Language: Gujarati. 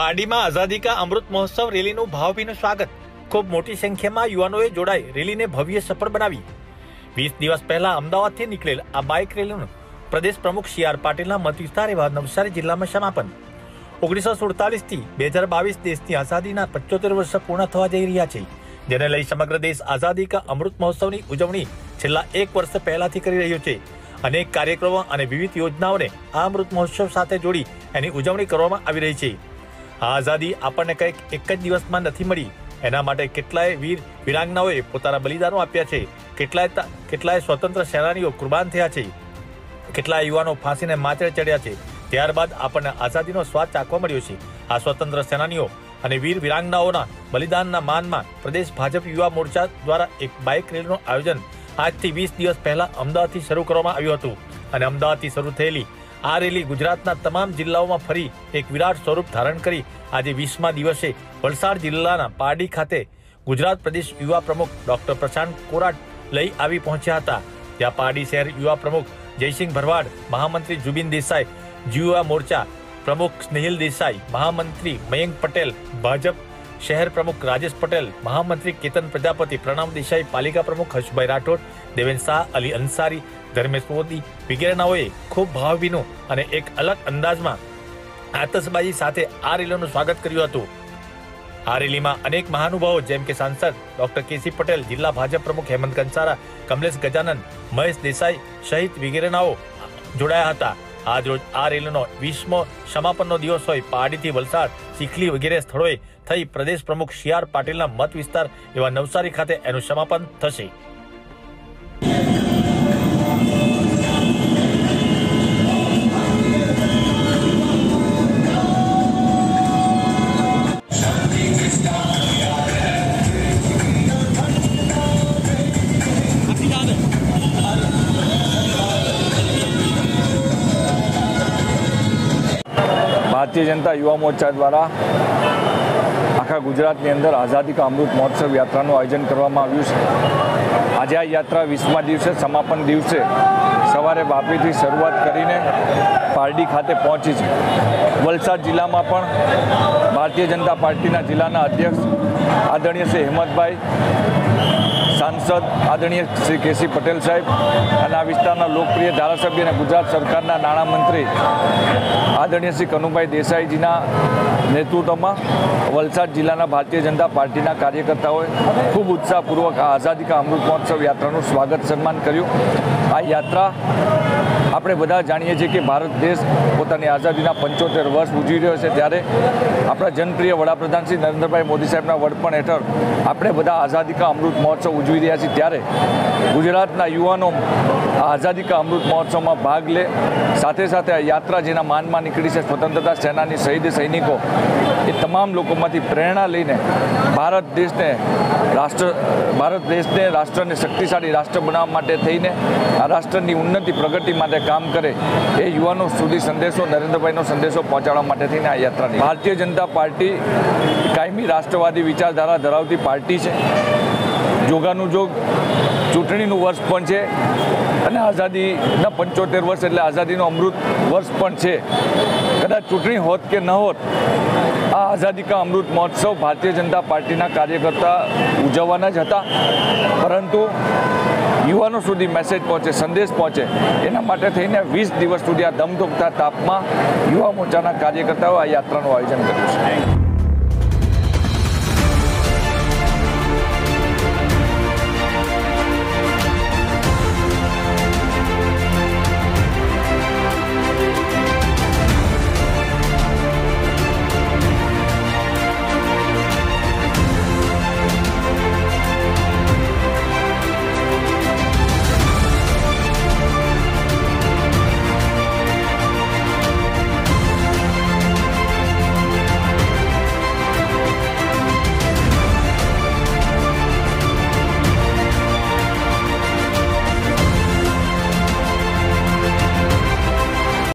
પારડીમાં આઝાદી કા અમૃત મહોત્સવ રેલીનું ભાવભીનું સ્વાગત. ખૂબ મોટી સંખ્યામાં યુવાનોએ જોડાઈ રેલીને ભવ્ય સફળ બનાવી. વીસ દિવસ પહેલા અમદાવાદથી નીકળેલ આ બાઇક રેલીનું પ્રદેશ પ્રમુખ સી આર પાટીલના મત વિસ્તાર એવા નવસારી જિલ્લામાં સમાપન. ઓગણીસો સુડતાલીસથી બે હજાર બાવીસ દેશની આઝાદીના પંચોતેર વર્ષ પૂર્ણ થવા જઈ રહ્યા છે. જેને લઈ સમગ્ર દેશ આઝાદી કા અમૃત મહોત્સવની ઉજવણી છેલ્લા એક વર્ષ પહેલાથી કરી રહ્યો છે. અનેક કાર્યક્રમો અને વિવિધ યોજનાઓને આ અમૃત મહોત્સવ સાથે જોડી એની ઉજવણી કરવામાં આવી રહી છે. આ આઝાદી આપણને કંઈક એક જ દિવસમાં નથી મળી. એના માટે કેટલાય વીર વિરાંગનાઓએ પોતાના બલિદાનો આપ્યા છે. કેટલાય કેટલાય સ્વતંત્ર સેનાનીઓ કુરબાન થયા છે. કેટલાય યુવાનો ફાંસીને માથે ચડ્યા છે. ત્યારબાદ આપણને આઝાદીનો સ્વાદ ચાખવા મળ્યો છે. આ સ્વતંત્ર સેનાનીઓ અને વીર વિરાંગનાઓના બલિદાનના માનમાં પ્રદેશ ભાજપ યુવા મોરચા દ્વારા એક બાઇક રેલીનું આયોજન આજથી વીસ દિવસ પહેલા અમદાવાદથી શરૂ કરવામાં આવ્યું હતું. અને અમદાવાદથી શરૂ થયેલી આ રેલી ગુજરાતના તમામ જિલ્લાઓમાં ફરી એક વિરાટ સ્વરૂપ ધારણ કરી. આજે વીસમા દિવસે વલસાડ જિલ્લાના પારડી ખાતે ગુજરાત પ્રદેશ યુવા પ્રમુખ ડોક્ટર પ્રશાંત કોરાટ લઈ આવી પહોંચ્યા હતા. ત્યાં પારડી શહેર યુવા પ્રમુખ જયસિંહ ભરવાડ, મહામંત્રી જુબિન દેસાઈ યુવા મોરચા પ્રમુખ સ્નેહિલ દેસાઈ, મહામંત્રી મયંક પટેલ, ભાજપ શહેર પ્રમુખ રાજેશ પટેલ, મહામંત્રી કેતન પ્રજાપતિ, પ્રણામ દેસાઈ, પાલિકા પ્રમુખ હર્ષભાઈ રાઠોડ, દેવેન શાહ, અલી અંસારી ધર્મેશ મોદી વગેરેનાઓએ ખૂબ ભાવભીનું અને એક અલગ અંદાજમાં આતશબાજી સાથે આ રેલીનું સ્વાગત કર્યું હતું. આ રેલીમાં અનેક મહાનુભાવો, જેમ કે સાંસદ ડોક્ટર કેસી પટેલ, જિલ્લા ભાજપ પ્રમુખ હેમંત કંસારા, કમલેશ ગજાનન, મહેશ દેસાઈ સહિત વગેરેનાઓ જોડાયા હતા. આજ રોજ આ રેલીનો વીસમો સમાપનનો દિવસ હોય. પારડીથી વલસાડ, ચીખલી વગેરે સ્થળોએ થઈ પ્રદેશ પ્રમુખ સી આર પાટીલના મત વિસ્તાર એવા નવસારી ખાતે એનું સમાપન થશે. ભારતીય જનતા યુવા મોરચા દ્વારા આખા ગુજરાતની અંદર આઝાદી કા અમૃત મહોત્સવ યાત્રાનું આયોજન કરવામાં આવ્યું છે. આજે આ યાત્રા વીસમા દિવસે સમાપન દિવસે સવારે વાપીથી શરૂઆત કરીને પારડી ખાતે પહોંચી છે. વલસાડ જિલ્લામાં પણ ભારતીય જનતા પાર્ટીના જિલ્લાના અધ્યક્ષ આદરણીય શ્રી હેમંતભાઈ સાંસદ આદરણીય શ્રી કેસી પટેલ સાહેબ અને આ વિસ્તારના લોકપ્રિય ધારાસભ્ય અને ગુજરાત સરકારના નાણામંત્રી આદરણીય શ્રી કનુભાઈ દેસાઈજીના નેતૃત્વમાં વલસાડ જિલ્લાના ભારતીય જનતા પાર્ટીના કાર્યકર્તાઓએ ખૂબ ઉત્સાહપૂર્વક આ આઝાદી કા અમૃત મહોત્સવ યાત્રાનું સ્વાગત સન્માન કર્યું. આ યાત્રા આપણે બધા જાણીએ છીએ કે ભારત દેશ પોતાની આઝાદીના પંચોતેર વર્ષ ઉજવી રહ્યો છે ત્યારે આપણા જનપ્રિય વડાપ્રધાન શ્રી નરેન્દ્રભાઈ મોદી સાહેબના વડપણ હેઠળ આપણે બધા આઝાદી કા અમૃત મહોત્સવ ઉજવી રહ્યા છીએ ત્યારે ગુજરાતના યુવાનો આઝાદી કા અમૃત મહોત્સવમાં ભાગ લે. સાથે સાથે આ યાત્રા જેના માનમાં નીકળી છે સ્વતંત્રતા સેનાની શહીદ સૈનિકો, એ તમામ લોકોમાંથી પ્રેરણા લઈને ભારત દેશને રાષ્ટ્ર, ભારત દેશને રાષ્ટ્રને શક્તિશાળી રાષ્ટ્ર બનાવવા માટે થઈને આ રાષ્ટ્રની ઉન્નતિ, પ્રગતિ માટે કામ કરે એ યુવાનો સુધી સંદેશો, નરેન્દ્રભાઈનો સંદેશો પહોંચાડવા માટે થઈને આ યાત્રાની. ભારતીય જનતા પાર્ટી કાયમી રાષ્ટ્રવાદી વિચારધારા ધરાવતી પાર્ટી છે. જોગાનું જોગ ચૂંટણીનું વર્ષ પણ છે અને આઝાદીના પંચોતેર વર્ષ એટલે આઝાદીનો અમૃત વર્ષ પણ છે. કદાચ ચૂંટણી હોત કે ન હોત આ આઝાદી કા અમૃત મહોત્સવ ભારતીય જનતા પાર્ટીના કાર્યકર્તા ઉજવવાના જ હતા. પરંતુ યુવાનો સુધી મેસેજ પહોંચે, સંદેશ પહોંચે, એના માટે થઈને વીસ દિવસ સુધી આ ધમધમતા તાપમાં યુવા મોરચાના કાર્યકર્તાઓ આ યાત્રાનું આયોજન કર્યું છે.